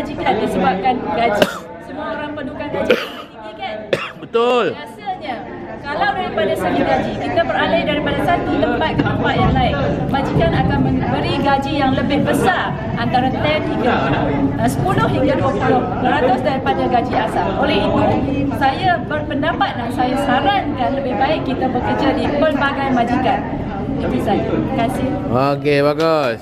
haji kan disebabkan gaji. Semua orang perlukan gaji tinggi kan? Betul. Biasanya kalau daripada segi gaji, kita beralih daripada satu tempat ke tempat yang lain. Majikan akan memberi gaji yang lebih besar antara 10 hingga eh, 10 hingga 20 peratus daripada gaji asal. Oleh itu, saya berpendapat dan saya sarankan lebih baik kita bekerja di pelbagai majikan. Itu saja. Terima kasih. Okey, bagus.